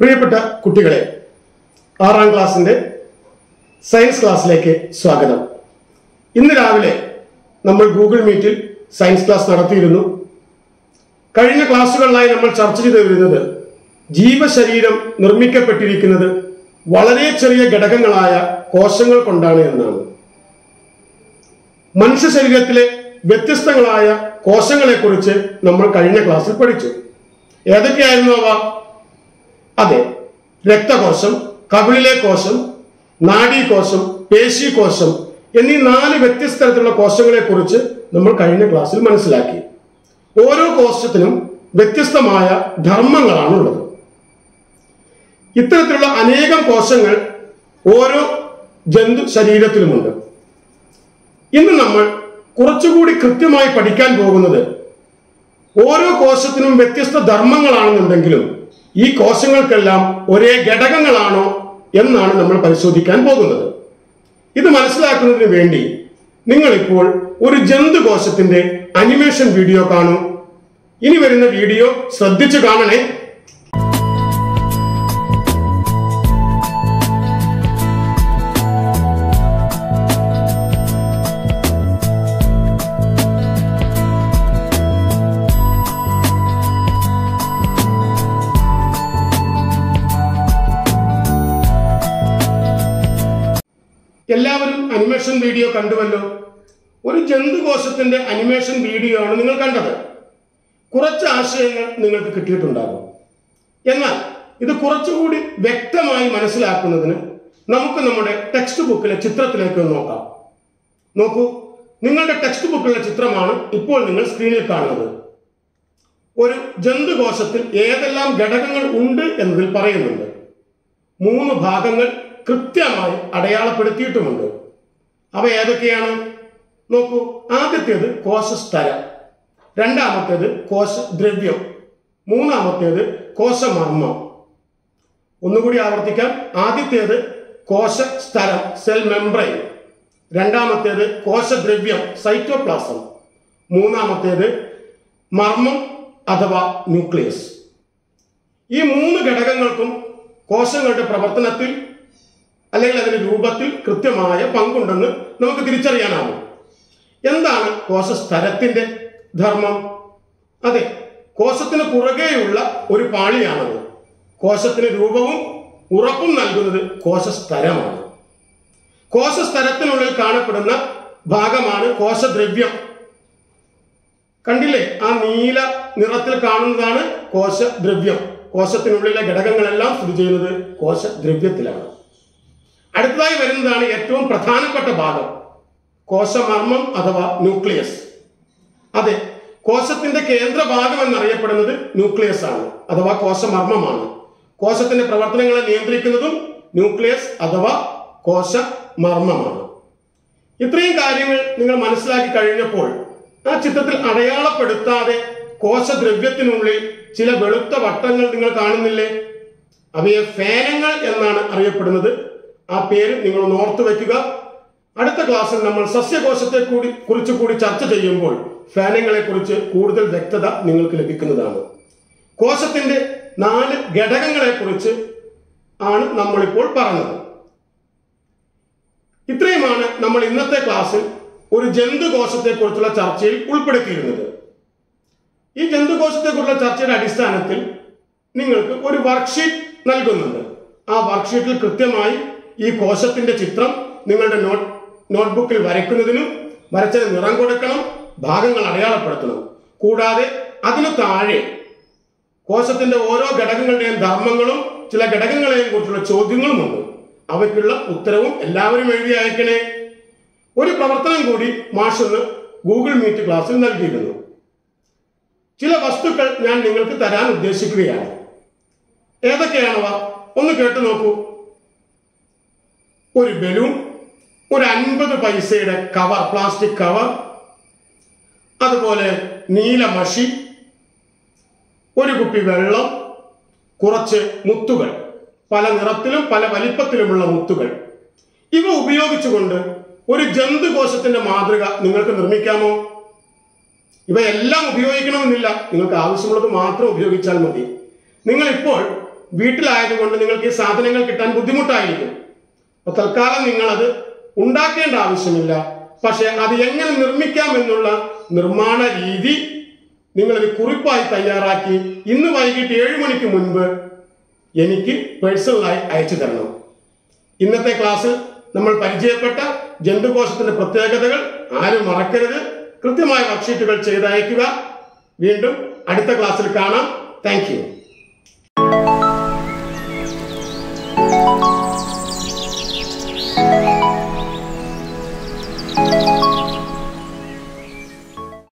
പ്രിയപ്പെട്ട കുട്ടികളെ ആറാം ക്ലാസ്സിന്റെ സയൻസ് ക്ലാസ്സിലേക്ക് സ്വാഗതം. ഇന്ന് രാവിലെ നമ്മൾ ഗൂഗിൾ മീറ്റിൽ സയൻസ് ക്ലാസ് നടത്തിയിരുന്നു. കഴിഞ്ഞ ക്ലാസ്സുകളിലായി നമ്മൾ ചർച്ച ചെയ്തു വരുന്നത് ജീവശരീരം നിർമ്മിക്കപ്പെട്ടിരിക്കുന്നത് വളരെ ചെറിയ ഘടകങ്ങളായ കോശങ്ങൾ കൊണ്ടാണ് എന്നാണ്. മനുഷ്യ ശരീരത്തിലെ വ്യത്യസ്തങ്ങളായ കോശങ്ങളെക്കുറിച്ച് നമ്മൾ കഴിഞ്ഞ ക്ലാസ്സിൽ പഠിച്ചു. ഏതൊക്കെയായിരുന്നു അവ? അതെ. രക്തകോശം കവിളിലെ കോശം നാഡീകോശം പേശികോശം എന്നീ നാല് വ്യത്യസ്ത തരത്തിലുള്ള കോശങ്ങളെ കുറിച്ച് നമ്മൾ കഴിഞ്ഞ ക്ലാസ്സിൽ മനസ്സിലാക്കി. ഓരോ കോശത്തിനും വ്യത്യസ്തമായ ധർമ്മങ്ങളാണ് ഉള്ളത്. ഇത്തരത്തിലുള്ള അനേകം കോശങ്ങൾ ഓരോ ജന്തു ശരീരത്തിലുമുണ്ട്. ഇന്ന് നമ്മൾ കുറച്ചുകൂടി കൃത്യമായി പഠിക്കാൻ പോകുന്നത് ഓരോ കോശത്തിനും വ്യത്യസ്ത ധർമ്മങ്ങളാണെന്നുണ്ടെങ്കിലും ഈ കോശങ്ങൾക്കെല്ലാം ഒരേ ഘടകങ്ങളാണോ എന്നാണ് നമ്മൾ പരിശോധിക്കാൻ പോകുന്നത്. ഇത് മനസ്സിലാക്കുന്നതിന് വേണ്ടി നിങ്ങളിപ്പോൾ ഒരു ജന്തു കോശത്തിന്റെ അനിമേഷൻ വീഡിയോ കാണൂ. ഇനി വരുന്ന വീഡിയോ ശ്രദ്ധിച്ചു കാണണേ. എല്ലാവരും അനിമേഷൻ വീഡിയോ കണ്ടുവല്ലോ? ഒരു ജന്തുകോശത്തിന്റെ അനിമേഷൻ വീഡിയോ ആണ് നിങ്ങൾ കണ്ടത്. കുറച്ച് ആശയങ്ങൾ നിങ്ങൾക്ക് കിട്ടിയിട്ടുണ്ടാകും. എന്നാൽ ഇത് കുറച്ചുകൂടി വ്യക്തമായി മനസ്സിലാക്കുന്നതിന് നമുക്ക് നമ്മുടെ ടെക്സ്റ്റ് ബുക്കിലെ ചിത്രത്തിലേക്ക് നോക്കാം. നോക്കൂ നിങ്ങളുടെ ടെക്സ്റ്റ് ബുക്കിലെ ചിത്രമാണ് ഇപ്പോൾ നിങ്ങൾ സ്ക്രീനിൽ കാണുന്നത്. ഒരു ജന്തുകോശത്തിൽ ഏതെല്ലാം ഘടകങ്ങൾ ഉണ്ട് എന്നതിൽ പറയുന്നുണ്ട്. മൂന്ന് ഭാഗങ്ങൾ കൃത്യമായി അടയാളപ്പെടുത്തിയിട്ടുമുണ്ട്. അവ ഏതൊക്കെയാണ്? നോക്കൂ ആദ്യത്തേത് കോശസ്ഥലം രണ്ടാമത്തേത് കോശദ്രവ്യം മൂന്നാമത്തേത് കോശമർമ്മം. ഒന്നുകൂടി ആവർത്തിക്കാം. ആദ്യത്തേത് കോശസ്ഥലം സെൽ മെംബ്രെയിൻ രണ്ടാമത്തേത് കോശദ്രവ്യം സൈറ്റോപ്ലാസം മൂന്നാമത്തേത് മർമ്മം അഥവാ ന്യൂക്ലിയസ് ഈ മൂന്ന് ഘടകങ്ങൾക്കും കോശങ്ങളുടെ പ്രവർത്തനത്തിൽ അല്ലെങ്കിൽ അതിന്റെ രൂപത്തിൽ കൃത്യമായ പങ്കുണ്ടെന്ന് നമുക്ക് തിരിച്ചറിയാനാവും. എന്താണ് കോശസ്ഥലത്തിന്റെ ധർമ്മം? അതെ കോശത്തിന് പുറകെയുള്ള ഒരു പാളിയാണത്. കോശത്തിന് രൂപവും ഉറപ്പും നൽകുന്നത് കോശസ്ഥലമാണ് കോശസ്ഥലത്തിനുള്ളിൽ കാണപ്പെടുന്ന ഭാഗമാണ് കോശദ്രവ്യം. കണ്ടില്ലേ? ആ നീല നിറത്തിൽ കാണുന്നതാണ് കോശദ്രവ്യം. കോശത്തിനുള്ളിലെ ഘടകങ്ങളെല്ലാം സ്ഥിതി ചെയ്യുന്നത് കോശദ്രവ്യത്തിലാണ്. അടുത്തതായി വരുന്നതാണ് ഏറ്റവും പ്രധാനപ്പെട്ട ഭാഗം. കോശമർമ്മം അഥവാ ന്യൂക്ലിയസ്. അതെ കോശത്തിന്റെ കേന്ദ്രഭാഗം എന്നറിയപ്പെടുന്നത് ന്യൂക്ലിയസ് ആണ് അഥവാ കോശമർമ്മമാണ്. കോശത്തിന്റെ പ്രവർത്തനങ്ങളെ നിയന്ത്രിക്കുന്നതും ന്യൂക്ലിയസ് അഥവാ കോശമർമ്മമാണ്. ഇത്രയും കാര്യങ്ങൾ നിങ്ങൾ മനസ്സിലാക്കി കഴിഞ്ഞപ്പോൾ ആ ചിത്രത്തിൽ അടയാളപ്പെടുത്താതെ കോശദ്രവ്യത്തിനുള്ളിൽ ചില വെളുത്ത വട്ടങ്ങൾ നിങ്ങൾ കാണുന്നില്ലേ? അവയെ ഫേനങ്ങൾ എന്നാണ് അറിയപ്പെടുന്നത്. ആ പേര് നിങ്ങൾ ഓർത്തു വെക്കുക. അടുത്ത ക്ലാസ്സിൽ നമ്മൾ സസ്യകോശത്തെ കൂടി കുറിച്ച് കൂടി ചർച്ച ചെയ്യുമ്പോൾ ഫാനങ്ങളെ കുറിച്ച് കൂടുതൽ വ്യക്തത നിങ്ങൾക്ക് ലഭിക്കുന്നതാണ്. കോശത്തിന്റെ നാല് ഘടകങ്ങളെ കുറിച്ച് ആണ് നമ്മളിപ്പോൾ പറഞ്ഞത്. ഇത്രയുമാണ് നമ്മൾ ഇന്നത്തെ ക്ലാസ്സിൽ ഒരു ജന്തുകോശത്തെ കുറിച്ചുള്ള ചർച്ചയിൽ ഉൾപ്പെടുത്തിയിരുന്നത്. ഈ ജന്തുകോശത്തെ കുറിച്ചുള്ള ചർച്ചയുടെ അടിസ്ഥാനത്തിൽ നിങ്ങൾക്ക് ഒരു വർക്ക്ഷീറ്റ് നൽകുന്നുണ്ട്. ആ വർക്ക്ഷീറ്റിൽ കൃത്യമായി ഈ കോശത്തിന്റെ ചിത്രം നിങ്ങളുടെ നോട്ട് നോട്ട്ബുക്കിൽ വരയ്ക്കുന്നതിനും വരച്ചത് നിറം കൊടുക്കണം ഭാഗങ്ങൾ അടയാളപ്പെടുത്തണം. കൂടാതെ അതിനു താഴെ കോശത്തിന്റെ ഓരോ ഘടകങ്ങളുടെയും ധർമ്മങ്ങളും ചില ഘടകങ്ങളെയും കുറിച്ചുള്ള ചോദ്യങ്ങളുമുണ്ട്. അവയ്ക്കുള്ള ഉത്തരവും എല്ലാവരും എഴുതി അയക്കണേ. ഒരു പ്രവർത്തനം കൂടി മാഷെന്ന് ഗൂഗിൾ മീറ്റ് ക്ലാസ്സിൽ നൽകിയിരുന്നു. ചില വസ്തുക്കൾ ഞാൻ നിങ്ങൾക്ക് തരാൻ ഉദ്ദേശിക്കുകയാണ്. ഏതൊക്കെയാണവ? ഒന്ന് കേട്ടു നോക്കൂ. ഒരു ബലൂൺ ഒരു അൻപത് പൈസയുടെ കവർ പ്ലാസ്റ്റിക് കവർ അതുപോലെ നീല മഷി ഒരു കുപ്പി വെള്ളം കുറച്ച് മുത്തുകൾ. പല നിറത്തിലും പല വലിപ്പത്തിലുമുള്ള മുത്തുകൾ. ഇവ ഉപയോഗിച്ചുകൊണ്ട് ഒരു ജന്തുകോശത്തിന്റെ മാതൃക നിങ്ങൾക്ക് നിർമ്മിക്കാമോ? ഇവയെല്ലാം ഉപയോഗിക്കണമെന്നില്ല. നിങ്ങൾക്ക് ആവശ്യമുള്ളത് മാത്രം ഉപയോഗിച്ചാൽ മതി. നിങ്ങൾ ഇപ്പോൾ വീട്ടിലായതുകൊണ്ട് നിങ്ങൾക്ക് ഈ സാധനങ്ങൾ കിട്ടാൻ ബുദ്ധിമുട്ടായിരിക്കും. അപ്പൊ തൽക്കാലം നിങ്ങൾ അത് ഉണ്ടാക്കേണ്ട ആവശ്യമില്ല. പക്ഷെ അത് എങ്ങനെ നിർമ്മിക്കാം എന്നുള്ള നിർമ്മാണ രീതി നിങ്ങളൊരു കുറിപ്പായി തയ്യാറാക്കി ഇന്ന് വൈകിട്ട് ഏഴ് മണിക്ക് മുൻപ് എനിക്ക് പേഴ്സണലായി അയച്ചു തരണം. ഇന്നത്തെ ക്ലാസ്സിൽ നമ്മൾ പരിചയപ്പെട്ട ജന്തുകോശത്തിന്റെ പ്രത്യേകതകൾ ആരും മറക്കരുത്. കൃത്യമായ വർക്ക്ഷീറ്റുകൾ ചെയ്തയക്കുക. വീണ്ടും അടുത്ത ക്ലാസ്സിൽ കാണാം. താങ്ക്